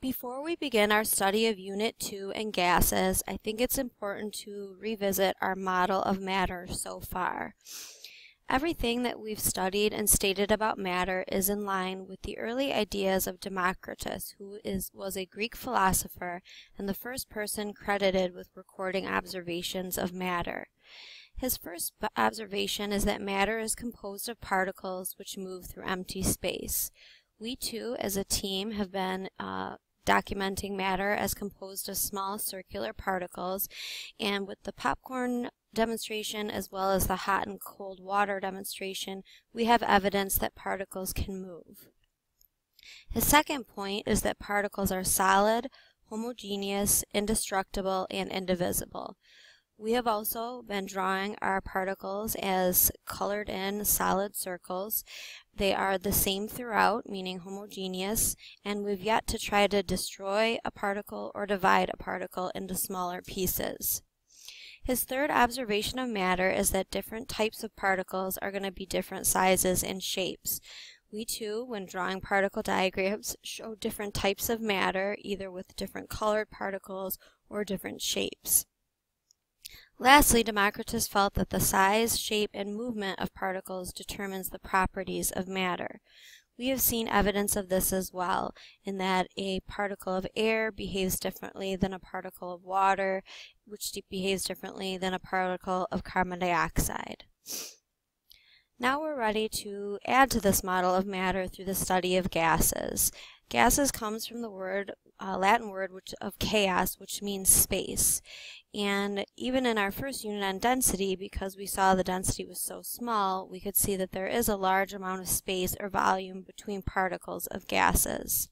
Before we begin our study of Unit 2 and gases, I think it's important to revisit our model of matter so far. Everything that we've studied and stated about matter is in line with the early ideas of Democritus, who is, was a Greek philosopher and the first person credited with recording observations of matter. His first observation is that matter is composed of particles which move through empty space. We too, as a team, have been uh, documenting matter as composed of small circular particles. And with the popcorn demonstration as well as the hot and cold water demonstration, we have evidence that particles can move. His second point is that particles are solid, homogeneous, indestructible, and indivisible. We have also been drawing our particles as colored in solid circles. They are the same throughout, meaning homogeneous, and we've yet to try to destroy a particle or divide a particle into smaller pieces. His third observation of matter is that different types of particles are going to be different sizes and shapes. We too, when drawing particle diagrams, show different types of matter, either with different colored particles or different shapes. Lastly, Democritus felt that the size, shape, and movement of particles determines the properties of matter. We have seen evidence of this as well, in that a particle of air behaves differently than a particle of water, which behaves differently than a particle of carbon dioxide. Now we're ready to add to this model of matter through the study of gases. Gases comes from the word, uh, Latin word which, of chaos, which means space. And even in our first unit on density, because we saw the density was so small, we could see that there is a large amount of space or volume between particles of gases.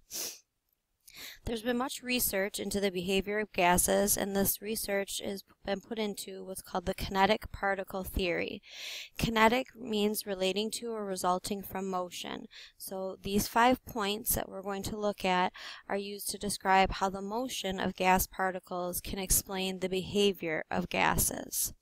There's been much research into the behavior of gases, and this research has been put into what's called the kinetic particle theory. Kinetic means relating to or resulting from motion. So these five points that we're going to look at are used to describe how the motion of gas particles can explain the behavior of gases.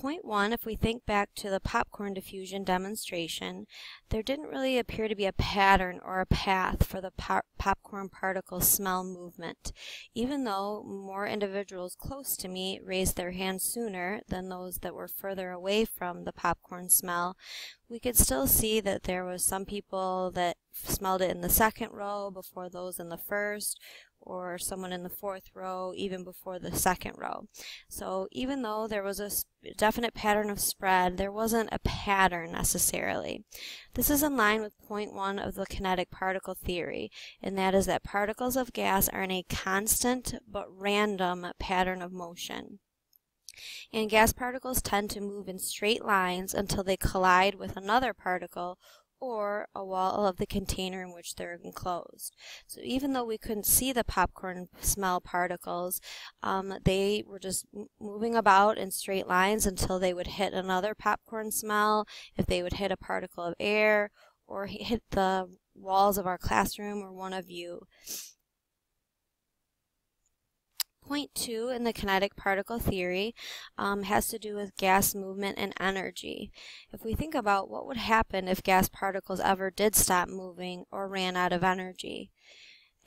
Point one, if we think back to the popcorn diffusion demonstration, there didn't really appear to be a pattern or a path for the pop popcorn particle smell movement, even though more individuals close to me raised their hands sooner than those that were further away from the popcorn smell, we could still see that there was some people that smelled it in the second row before those in the first, or someone in the fourth row even before the second row. So even though there was a definite pattern of spread, there wasn't a pattern necessarily. This is in line with point one of the kinetic particle theory, and that is that particles of gas are in a constant but random pattern of motion. And gas particles tend to move in straight lines until they collide with another particle or a wall of the container in which they're enclosed. So even though we couldn't see the popcorn smell particles, um, they were just moving about in straight lines until they would hit another popcorn smell, if they would hit a particle of air, or hit the walls of our classroom or one of you. Point two in the kinetic particle theory um, has to do with gas movement and energy. If we think about what would happen if gas particles ever did stop moving or ran out of energy.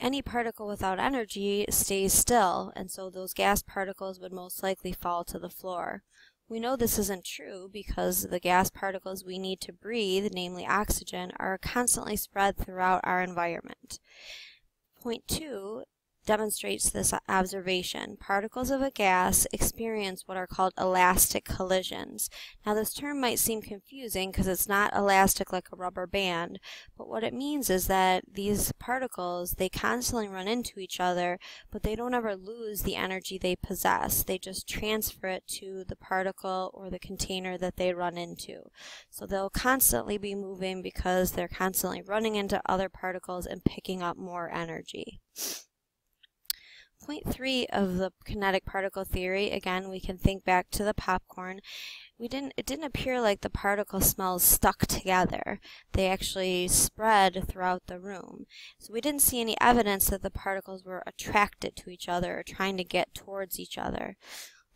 Any particle without energy stays still, and so those gas particles would most likely fall to the floor. We know this isn't true because the gas particles we need to breathe, namely oxygen, are constantly spread throughout our environment. Point two demonstrates this observation. Particles of a gas experience what are called elastic collisions. Now this term might seem confusing because it's not elastic like a rubber band, but what it means is that these particles, they constantly run into each other, but they don't ever lose the energy they possess. They just transfer it to the particle or the container that they run into. So they'll constantly be moving because they're constantly running into other particles and picking up more energy. Point three of the kinetic particle theory, again, we can think back to the popcorn. We didn't, it didn't appear like the particle smells stuck together. They actually spread throughout the room. So we didn't see any evidence that the particles were attracted to each other or trying to get towards each other.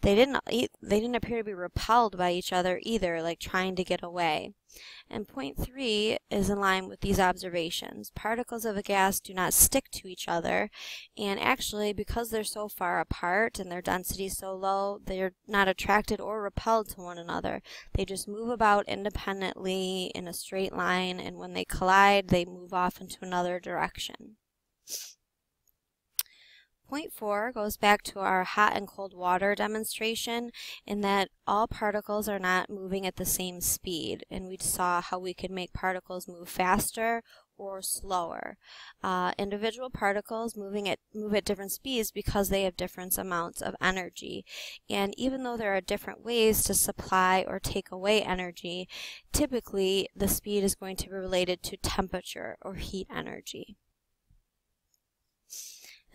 They didn't they didn't appear to be repelled by each other either, like trying to get away. And point three is in line with these observations. Particles of a gas do not stick to each other, and actually, because they're so far apart and their density is so low, they're not attracted or repelled to one another. They just move about independently in a straight line, and when they collide, they move off into another direction. Point four goes back to our hot and cold water demonstration in that all particles are not moving at the same speed. And we saw how we could make particles move faster or slower. Uh, individual particles moving at move at different speeds because they have different amounts of energy. And even though there are different ways to supply or take away energy, typically the speed is going to be related to temperature or heat energy.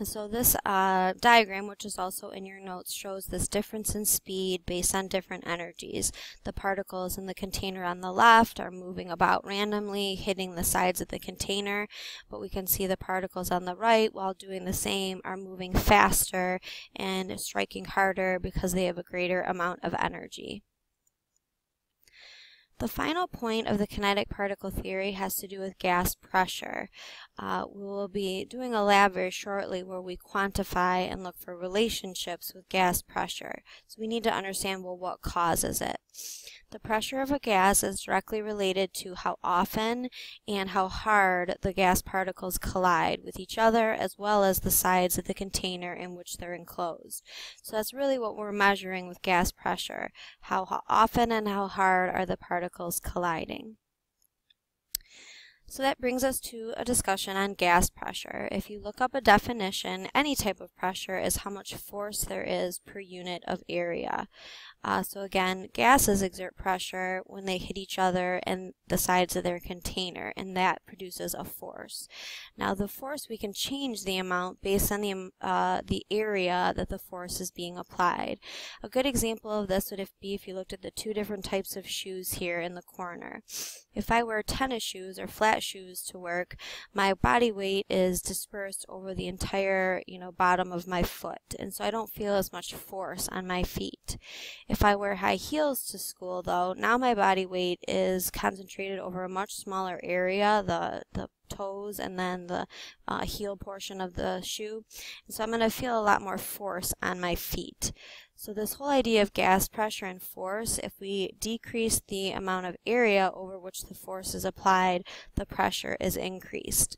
And so this uh, diagram, which is also in your notes, shows this difference in speed based on different energies. The particles in the container on the left are moving about randomly, hitting the sides of the container, but we can see the particles on the right, while doing the same, are moving faster and striking harder because they have a greater amount of energy. The final point of the kinetic particle theory has to do with gas pressure. Uh, we will be doing a lab very shortly where we quantify and look for relationships with gas pressure. So we need to understand, well, what causes it. The pressure of a gas is directly related to how often and how hard the gas particles collide with each other as well as the sides of the container in which they're enclosed. So that's really what we're measuring with gas pressure. How often and how hard are the particles colliding. So that brings us to a discussion on gas pressure. If you look up a definition, any type of pressure is how much force there is per unit of area. Uh, so again, gases exert pressure when they hit each other and the sides of their container, and that produces a force. Now the force, we can change the amount based on the, um, uh, the area that the force is being applied. A good example of this would be if you looked at the two different types of shoes here in the corner. If I wear tennis shoes or flat shoes to work, my body weight is dispersed over the entire, you know, bottom of my foot, and so I don't feel as much force on my feet. If I wear high heels to school, though, now my body weight is concentrated over a much smaller area, the, the toes and then the uh, heel portion of the shoe. And so I'm going to feel a lot more force on my feet. So this whole idea of gas pressure and force, if we decrease the amount of area over which the force is applied, the pressure is increased.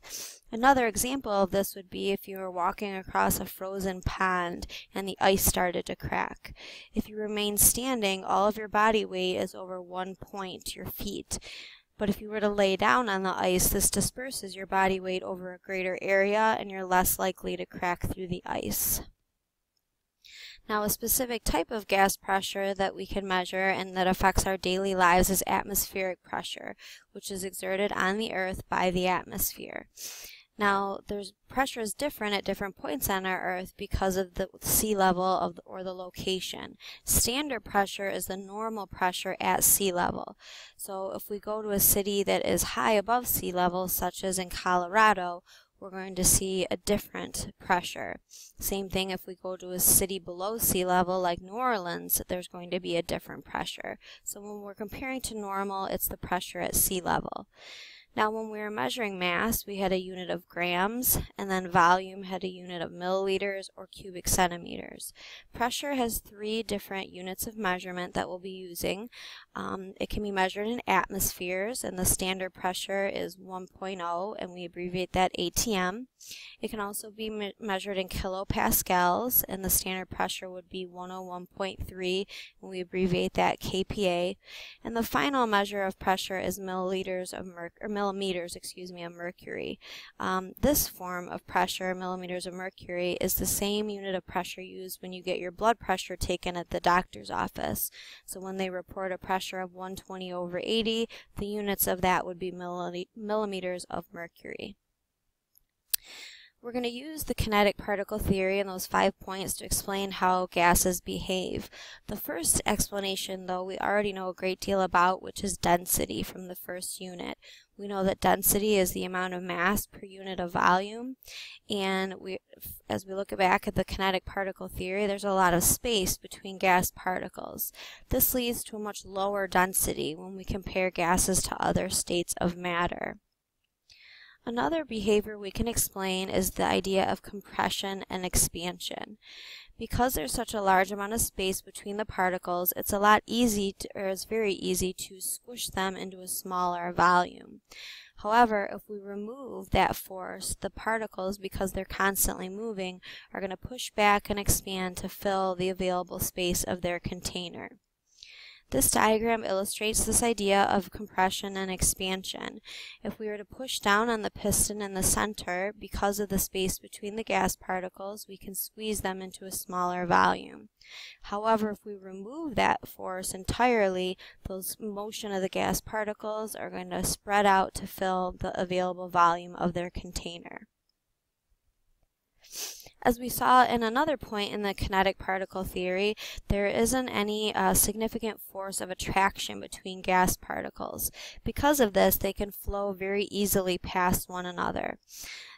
Another example of this would be if you were walking across a frozen pond and the ice started to crack. If you remain standing, all of your body weight is over one point, your feet. But if you were to lay down on the ice, this disperses your body weight over a greater area and you're less likely to crack through the ice. Now, a specific type of gas pressure that we can measure and that affects our daily lives is atmospheric pressure, which is exerted on the Earth by the atmosphere. Now, there's pressure is different at different points on our Earth because of the sea level of the, or the location. Standard pressure is the normal pressure at sea level. So if we go to a city that is high above sea level, such as in Colorado, we're going to see a different pressure. Same thing if we go to a city below sea level like New Orleans, there's going to be a different pressure. So when we're comparing to normal, it's the pressure at sea level. Now when we were measuring mass, we had a unit of grams, and then volume had a unit of milliliters or cubic centimeters. Pressure has three different units of measurement that we'll be using. Um, it can be measured in atmospheres, and the standard pressure is 1.0, and we abbreviate that ATM. It can also be me measured in kilopascals, and the standard pressure would be 101.3, and we abbreviate that KPA. And the final measure of pressure is milliliters of mercury millimeters, excuse me, of mercury. Um, this form of pressure, millimeters of mercury, is the same unit of pressure used when you get your blood pressure taken at the doctor's office. So when they report a pressure of 120 over 80, the units of that would be millimeters of mercury. We're going to use the kinetic particle theory and those five points to explain how gases behave. The first explanation, though, we already know a great deal about, which is density from the first unit. We know that density is the amount of mass per unit of volume. And we, as we look back at the kinetic particle theory, there's a lot of space between gas particles. This leads to a much lower density when we compare gases to other states of matter. Another behavior we can explain is the idea of compression and expansion. Because there's such a large amount of space between the particles, it's a lot easy to, or it's very easy to squish them into a smaller volume. However, if we remove that force, the particles, because they're constantly moving, are going to push back and expand to fill the available space of their container. This diagram illustrates this idea of compression and expansion. If we were to push down on the piston in the center, because of the space between the gas particles, we can squeeze them into a smaller volume. However, if we remove that force entirely, those motion of the gas particles are going to spread out to fill the available volume of their container. As we saw in another point in the kinetic particle theory, there isn't any uh, significant force of attraction between gas particles. Because of this, they can flow very easily past one another.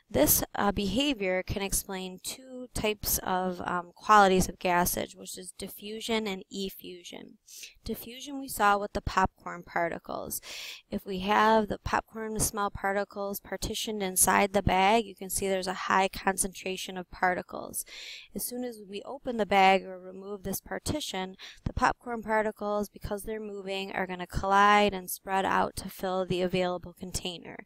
This uh, behavior can explain two types of um, qualities of gases, which is diffusion and effusion. Diffusion we saw with the popcorn particles. If we have the popcorn small particles partitioned inside the bag, you can see there's a high concentration of particles. As soon as we open the bag or remove this partition, the popcorn particles, because they're moving, are going to collide and spread out to fill the available container.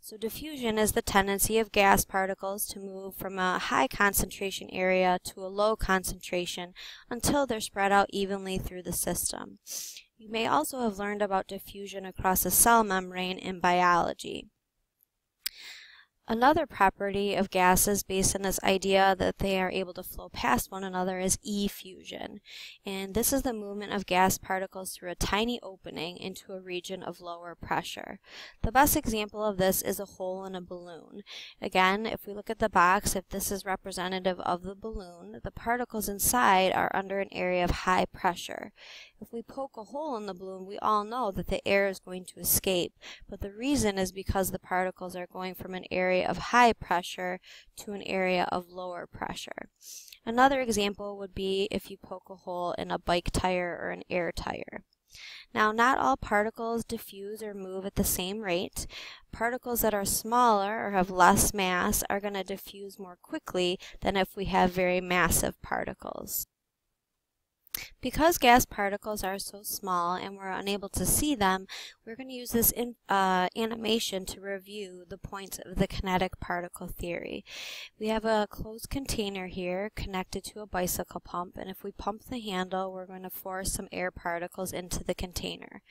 So diffusion is the tendency of gas particles to move from a high concentration area to a low concentration until they're spread out evenly through the system. You may also have learned about diffusion across a cell membrane in biology. Another property of gases based on this idea that they are able to flow past one another is effusion. And this is the movement of gas particles through a tiny opening into a region of lower pressure. The best example of this is a hole in a balloon. Again, if we look at the box, if this is representative of the balloon, the particles inside are under an area of high pressure. If we poke a hole in the balloon, we all know that the air is going to escape, but the reason is because the particles are going from an area of high pressure to an area of lower pressure. Another example would be if you poke a hole in a bike tire or an air tire. Now, not all particles diffuse or move at the same rate. Particles that are smaller or have less mass are going to diffuse more quickly than if we have very massive particles. Because gas particles are so small and we're unable to see them, we're going to use this in, uh, animation to review the points of the kinetic particle theory. We have a closed container here connected to a bicycle pump, and if we pump the handle, we're going to force some air particles into the container.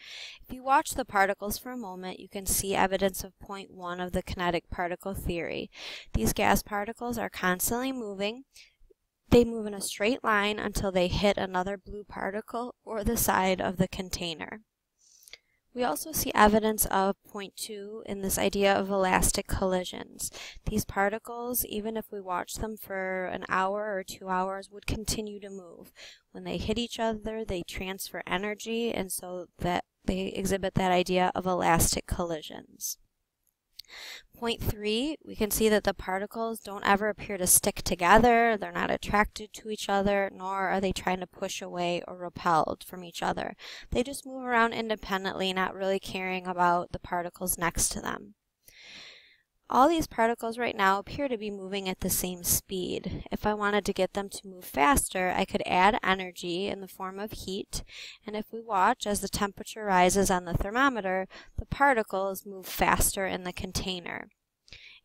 If you watch the particles for a moment, you can see evidence of point one of the kinetic particle theory. These gas particles are constantly moving, they move in a straight line until they hit another blue particle or the side of the container. We also see evidence of point two in this idea of elastic collisions. These particles, even if we watch them for an hour or two hours, would continue to move. When they hit each other, they transfer energy, and so that they exhibit that idea of elastic collisions. Point three, we can see that the particles don't ever appear to stick together, they're not attracted to each other, nor are they trying to push away or repelled from each other. They just move around independently, not really caring about the particles next to them. All these particles right now appear to be moving at the same speed. If I wanted to get them to move faster, I could add energy in the form of heat, and if we watch as the temperature rises on the thermometer, the particles move faster in the container.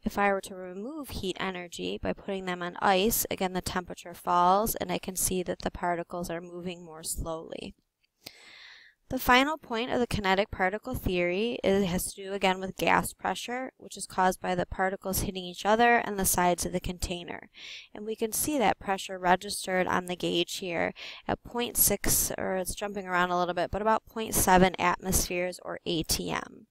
If I were to remove heat energy by putting them on ice, again the temperature falls and I can see that the particles are moving more slowly. The final point of the kinetic particle theory is, has to do again with gas pressure, which is caused by the particles hitting each other and the sides of the container. And we can see that pressure registered on the gauge here at 0.6, or it's jumping around a little bit, but about 0.7 atmospheres or ATM.